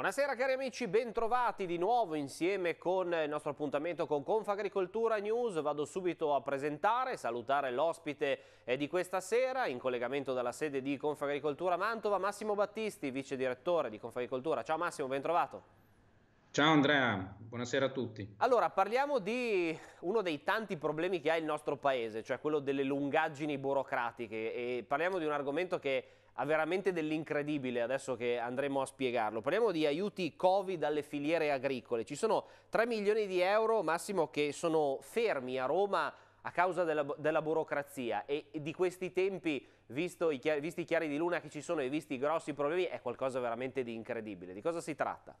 Buonasera cari amici, bentrovati di nuovo insieme con il nostro appuntamento con Confagricoltura News. Vado subito a presentare, salutare l'ospite eh, di questa sera in collegamento dalla sede di Confagricoltura Mantova, Massimo Battisti, vice direttore di Confagricoltura. Ciao Massimo, bentrovato. Ciao Andrea, buonasera a tutti. Allora, parliamo di uno dei tanti problemi che ha il nostro paese, cioè quello delle lungaggini burocratiche e parliamo di un argomento che ha veramente dell'incredibile adesso che andremo a spiegarlo. Parliamo di aiuti Covid alle filiere agricole. Ci sono 3 milioni di euro massimo che sono fermi a Roma a causa della, della burocrazia e di questi tempi, visto i, visti i chiari di luna che ci sono e visti i grossi problemi, è qualcosa veramente di incredibile. Di cosa si tratta?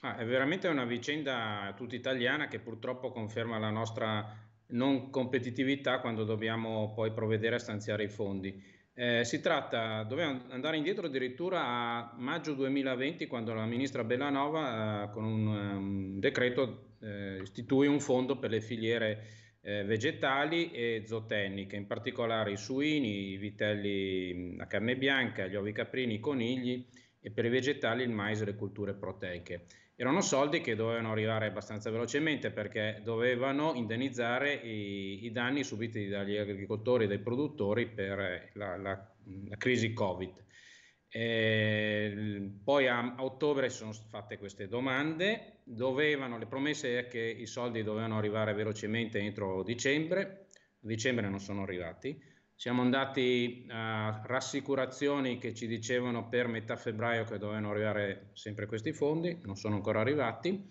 Ah, è veramente una vicenda tutta italiana che purtroppo conferma la nostra non competitività quando dobbiamo poi provvedere a stanziare i fondi. Eh, si tratta, dobbiamo andare indietro addirittura a maggio 2020 quando la ministra Bellanova eh, con un, um, decreto eh, istituì un fondo per le filiere eh, vegetali e zootecniche, in particolare i suini, i vitelli a carne bianca, gli ovi caprini, i conigli e per i vegetali il mais e le culture proteiche. Erano soldi che dovevano arrivare abbastanza velocemente perché dovevano indennizzare i, i danni subiti dagli agricoltori e dai produttori per la, la, la crisi Covid. E poi a, a, ottobre sono fatte queste domande, dovevano, le promesse è che i soldi dovevano arrivare velocemente entro dicembre, a dicembre non sono arrivati, siamo andati a rassicurazioni che ci dicevano per metà febbraio che dovevano arrivare sempre questi fondi, non sono ancora arrivati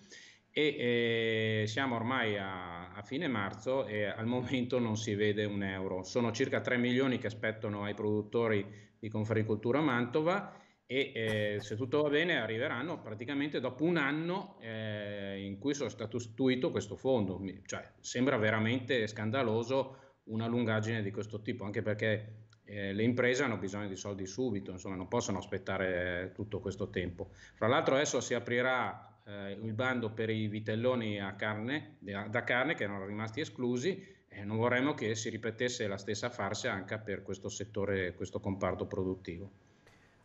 e eh, siamo ormai a, a, fine marzo e al momento non si vede un euro. Sono circa 3 milioni che aspettano ai produttori di Confagricoltura Mantova e eh, se tutto va bene arriveranno praticamente dopo un anno eh, in cui sono stato istituito questo fondo. Cioè, sembra veramente scandaloso una lungaggine di questo tipo, anche perché eh, le imprese hanno bisogno di soldi subito, insomma non possono aspettare tutto questo tempo. Fra l'altro adesso si aprirà eh, il bando per i vitelloni carne, da carne che erano rimasti esclusi e non vorremmo che si ripetesse la stessa farsa anche per questo settore, questo comparto produttivo.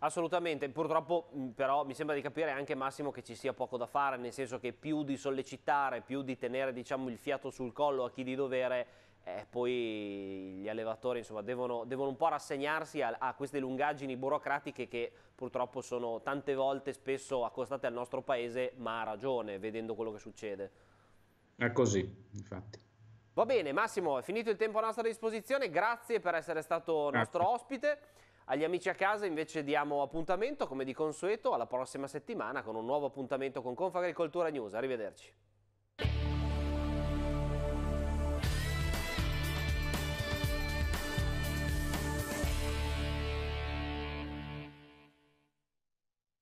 Assolutamente, purtroppo però mi sembra di capire anche Massimo che ci sia poco da fare, nel senso che più di sollecitare, più di tenere diciamo, il fiato sul collo a chi di dovere, eh, poi gli allevatori insomma, devono, devono, un po' rassegnarsi a, a, queste lungaggini burocratiche che purtroppo sono tante volte spesso accostate al nostro paese, ma ha ragione vedendo quello che succede. È così, infatti. Va bene, Massimo, è finito il tempo a nostra disposizione, grazie per essere stato grazie. nostro ospite. Agli amici a casa invece diamo appuntamento, come di consueto, alla prossima settimana con un nuovo appuntamento con Confagricoltura News. Arrivederci.